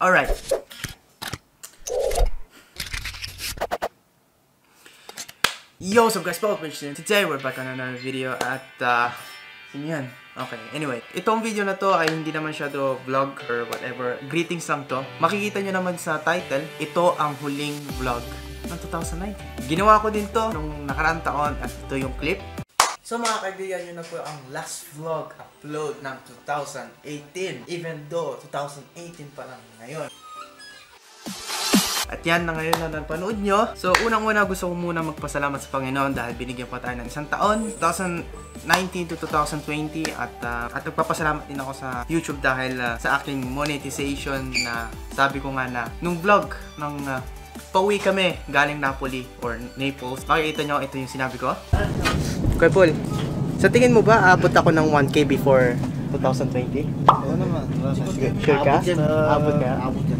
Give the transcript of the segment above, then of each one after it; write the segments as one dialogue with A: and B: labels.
A: Alright. Yo, what's up guys? Paul Princeton. Today, we're back on another video at, uh, yan? Okay, anyway. Itong video na to ay hindi naman siya do vlog or whatever. Greetings lang to. Makikita nyo naman sa title, ito ang huling vlog ng 2019. Ginawa ko din to nung nakaraang taon at ito yung clip. So mga kaibigan, yun na po ang last vlog upload ng 2018. Even though 2018 pa lang ngayon. At yan na ngayon na napanood nyo. So, unang-una gusto ko muna magpasalamat sa Panginoon dahil binigyan pa tayo ng isang taon, 2019 to 2020. At, uh, at nagpapasalamat din ako sa YouTube dahil uh, sa aking monetization na sabi ko nga na nung vlog ng uh, pauwi kami galing Napoli or Naples. Makikita nyo, ito yung sinabi ko. Kuya Paul, sa tingin mo ba aabot ako ng 1K before 2020?
B: Oo naman.
A: Sure ka?
B: Abot yan.
A: Abot ka?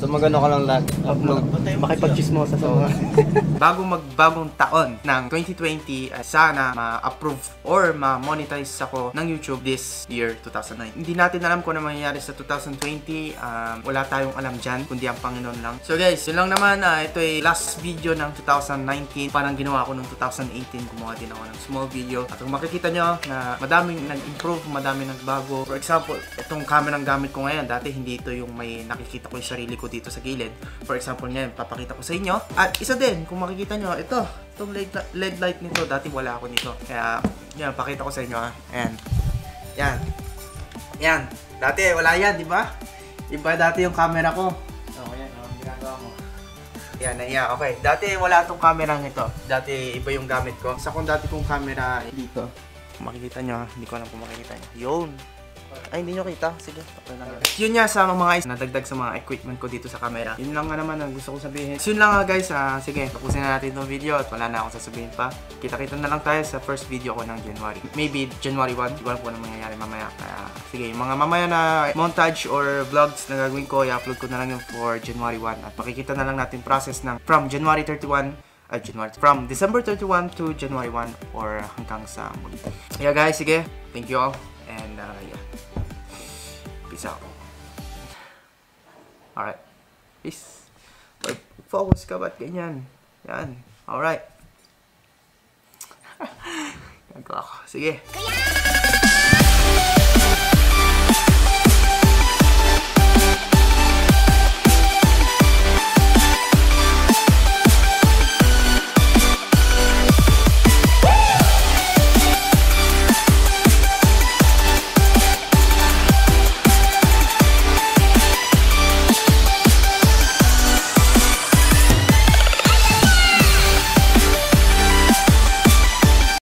B: So magano ka lang lag. Upload.
A: makipag-chismosa sa mga. Bago magbagong taon ng 2020, uh, sana ma-approve or ma-monetize ako ng YouTube this year, 2009. Hindi natin alam kung ano mangyayari sa 2020. Um, wala tayong alam dyan, kundi ang Panginoon lang. So guys, yun lang naman. Uh, ito ay last video ng 2019. Parang ginawa ko ng 2018. Gumawa din ako ng small video. At kung makikita nyo na madaming nag-improve, madaming nagbago. For example, itong camera ng gamit ko ngayon. Dati hindi ito yung may nakikita ko yung sarili ko dito sa gilid. For example ngayon, papakita ko sa inyo. At isa din, kung makikita nyo, ito, itong LED, LED light nito, dati wala ako nito. Kaya, yan, pakita ko sa inyo ha. Ayan. Yan. Yan. Dati, wala yan, di ba? Iba dati yung camera ko. So, yan, ang ginagawa mo. Yan, yan, okay. Dati wala tong camera nito. Dati iba yung gamit ko. Sa kung dati kong camera dito. Kung makikita nyo, hindi ko alam kung makikita nyo. Yun. Ay, hindi nyo kita. Sige, okay lang. Yun nga sa mga guys, nadagdag sa mga equipment ko dito sa camera. Yun lang nga naman ang gusto kong sabihin. So, yun lang nga guys. ah, sige, tapusin na natin itong video at wala na akong sasabihin pa. Kita-kita na lang tayo sa first video ko ng January. Maybe January 1. Hindi ko alam kung ano mangyayari mamaya. Kaya, sige, mga mamaya na montage or vlogs na gagawin ko, i-upload ko na lang yung for January 1. At makikita na lang natin process ng from January 31 uh, January, from December 31 to January 1 or hanggang sa muli. Yeah guys, sige. Thank you all. And uh. Peace out. Alright. Peace. Focus ka ba't ganyan? Yan. Alright. Nagawa ko. Sige.